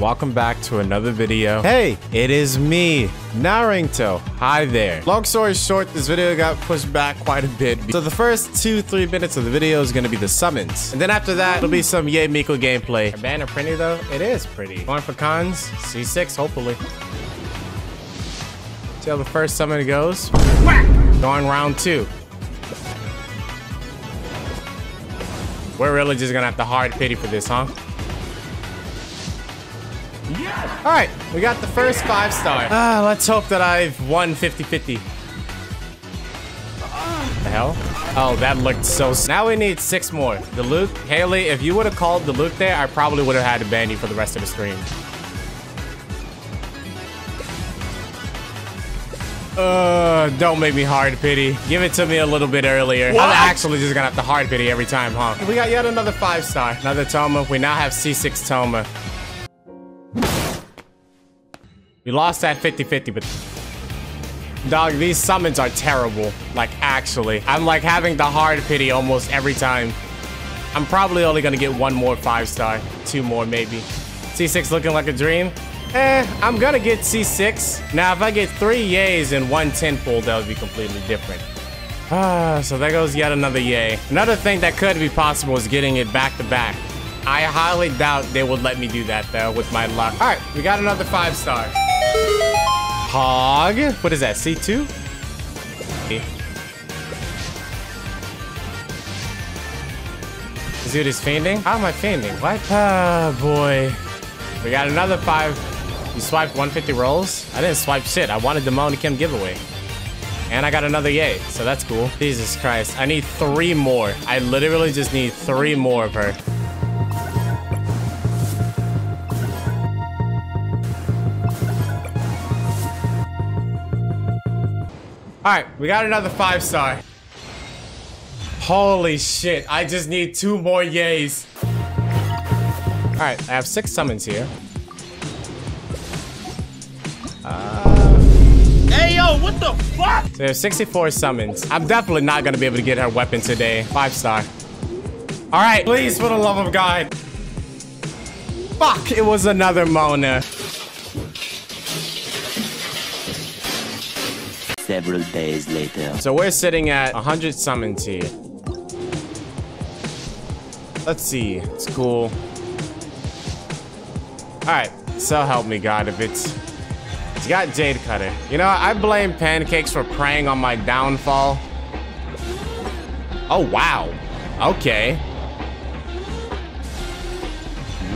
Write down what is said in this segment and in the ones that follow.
Welcome back to another video. Hey, it is me, Naringto. Hi there. Long story short, this video got pushed back quite a bit. So the first two, three minutes of the video is gonna be the summons. And then after that, it'll be some Yae Miko gameplay. Her banner pretty though? It is pretty. Going for cons, C6, hopefully. See how the first summon goes? Going round two. We're really just gonna have to hard pity for this, huh? All right, we got the first five star. Ah, let's hope that I've won 50-50. The hell? Oh, that looked so... Now we need six more. Diluc, Haley, if you would have called Diluc there, I probably would have had to ban you for the rest of the stream. Uh, don't make me hard pity. Give it to me a little bit earlier. What? I'm actually just gonna have to hard pity every time, huh? We got yet another five star. Another Thoma. We now have C6 Thoma. We lost that 50-50, but... Dog, these summons are terrible. Like, actually. I'm like having the hard pity almost every time. I'm probably only gonna get one more five star. Two more, maybe. C6 looking like a dream. Eh, I'm gonna get C6. Now, if I get three Yaes and one 10 pull, that would be completely different. Ah, so there goes yet another Yae. Another thing that could be possible is getting it back to back. I highly doubt they would let me do that though with my luck. All right, we got another five star. Hog. What is that, C2? This dude is fainting? How am I fainting? What? Ah, boy. We got another five. You swiped 150 rolls? I didn't swipe shit. I wanted the Mona Kim giveaway. And I got another Yae, so that's cool. Jesus Christ. I need three more. I literally just need three more of her. All right, we got another five star. Holy shit, I just need two more Yaes. All right, I have six summons here. Uh, hey yo, what the fuck? So there's 64 summons. I'm definitely not gonna be able to get her weapon today. Five star. All right, please, for the love of God. Fuck, it was another Mona. Several days later. So we're sitting at 100 summons here. Let's see. It's cool. All right. So help me God if it's... It's got Jade Cutter. You know, I blame Pancakes for preying on my downfall. Oh, wow. Okay.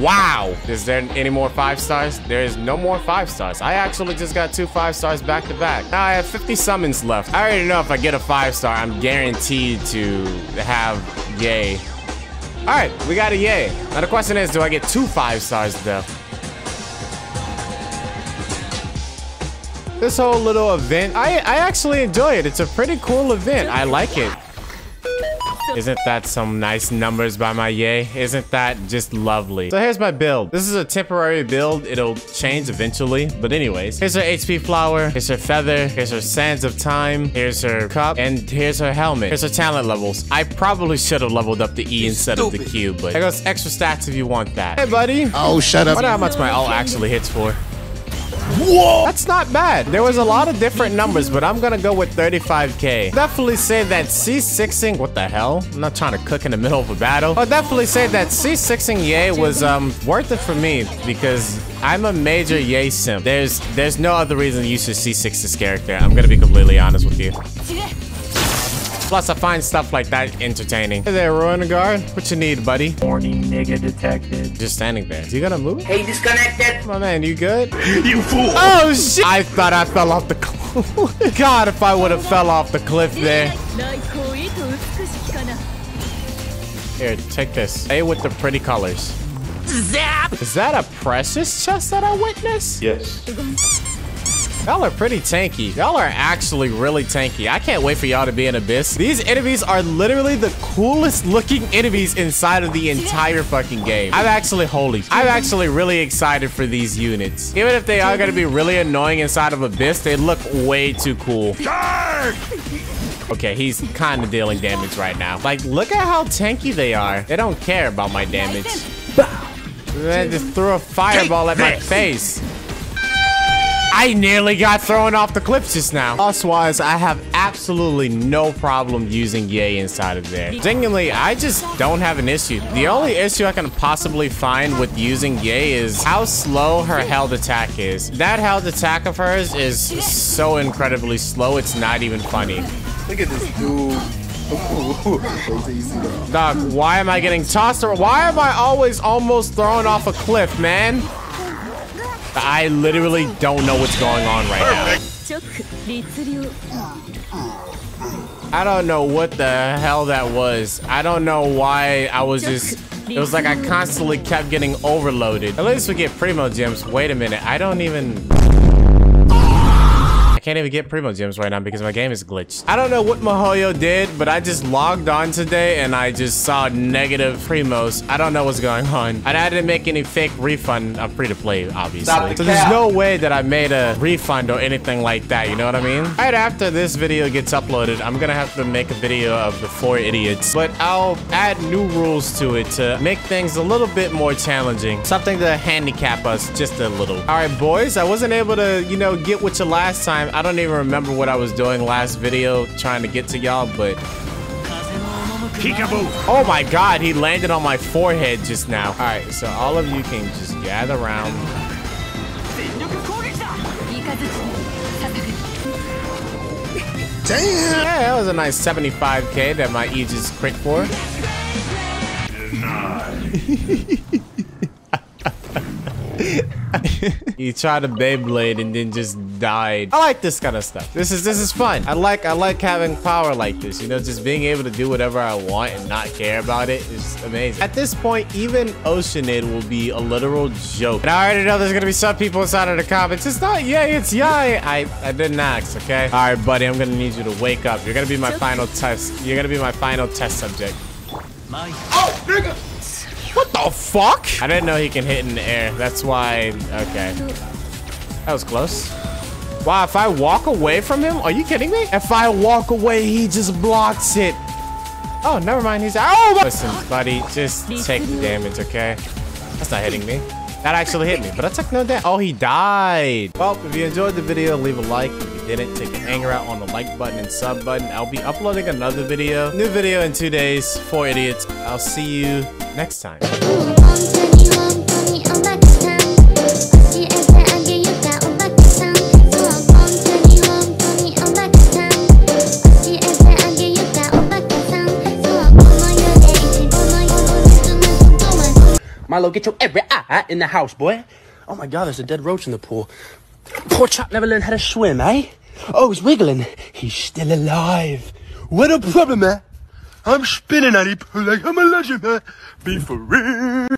Wow. Is there any more five stars? There is no more five stars. I actually just got two five stars back to back. Now I have 50 summons left. I already know if I get a five star, I'm guaranteed to have Yae. All right, we got a Yae. Now the question is, do I get two five stars though? This whole little event, I, I actually enjoy it. It's a pretty cool event. I like it. Isn't that some nice numbers by my Yae? Isn't that just lovely? So here's my build. This is a temporary build. It'll change eventually. But anyways, here's her HP flower. Here's her feather. Here's her sands of time. Here's her cup. And here's her helmet. Here's her talent levels. I probably should have leveled up the E instead of the Q, but there goes extra stats if you want that. Hey, buddy. Oh, shut up. I up. wonder how much my all actually hits for. Whoa! That's not bad. There was a lot of different numbers, but I'm gonna go with 35k. Definitely say that C6ing, what the hell? I'm not trying to cook in the middle of a battle. I'll definitely say that C6ing Yae was um worth it for me because I'm a major Yae simp. There's there's no other reason you should C6 this character. I'm gonna be completely honest with you. Plus, I find stuff like that entertaining. Hey there, Ruin Guard. What you need, buddy? Morning, nigga detected. Just standing there. You gotta move? Hey, disconnected. My man, you good? you fool. Oh, shit. I thought I fell off the cliff. God, if I would have fell off the cliff there. Here, take this. A with the pretty colors. Zap! Is that a precious chest that I witnessed? Yes. Y'all are pretty tanky. Y'all are actually really tanky. I can't wait for y'all to be in Abyss. These enemies are literally the coolest looking enemies inside of the entire fucking game. I'm actually holy. I'm actually really excited for these units. Even if they are gonna be really annoying inside of Abyss, they look way too cool. Okay, he's kind of dealing damage right now. Like, look at how tanky they are. They don't care about my damage. They just threw a fireball at my face. I nearly got thrown off the cliff just now. Boss-wise, I have absolutely no problem using Yae inside of there. Genuinely, I just don't have an issue. The only issue I can possibly find with using Yae is how slow her held attack is. That held attack of hers is so incredibly slow, it's not even funny. Look at this dude. Wait till you see that. Doc, why am I getting tossed around? Why am I always almost thrown off a cliff, man? I literally don't know what's going on right now. I don't know what the hell that was. I don't know why I was just... It was like I constantly kept getting overloaded. At least we get Primogems. Wait a minute. I don't even... I can't even get Primogems right now because my game is glitched. I don't know what miHoYo did, but I just logged on today and I just saw negative Primos. I don't know what's going on. And I didn't make any fake refund. I'm free to play, obviously. The So there's no way that I made a refund or anything like that. You know what I mean? Right after this video gets uploaded, I'm gonna have to make a video of the four idiots, but I'll add new rules to it to make things a little bit more challenging. Something to handicap us just a little. All right, boys, I wasn't able to, you know, get with you last time. I don't even remember what I was doing last video trying to get to y'all, but... Peekaboo! Oh my god, he landed on my forehead just now. Alright, so all of you can just gather around. Damn! Yeah, that was a nice 75k that my Aegis crit for. he tried a Beyblade and then just died. I like this kind of stuff. This is this is fun. I like I like having power like this. You know, just being able to do whatever I want and not care about it is amazing. At this point, even Oceanid will be a literal joke. And I already know there's gonna be some people inside of the comments. It's not yay, it's yay. I I didn't ask. Okay. All right, buddy. I'm gonna need you to wake up. You're gonna be my final test. You're gonna be my final test subject. Oh, nigga. What the fuck? I didn't know he can hit in the air. That's why. Okay. That was close. Wow, if I walk away from him, are you kidding me? If I walk away, he just blocks it. Oh, never mind. He's oh. Listen, buddy, just take the damage, okay? That's not hitting me. That actually hit me, but I took no damage. Oh, he died. Well, if you enjoyed the video, leave a like. If you didn't, take your anger out on the like button and sub button. I'll be uploading another video. New video in two days. Four idiots. I'll see you next time. Milo, get your every eye in the house, boy. Oh my god, there's a dead roach in the pool. Poor chap never learned how to swim, eh? Oh, he's wiggling. He's still alive. What a problem, eh? I'm spinning of pool like I'm a legend, man. Be for real.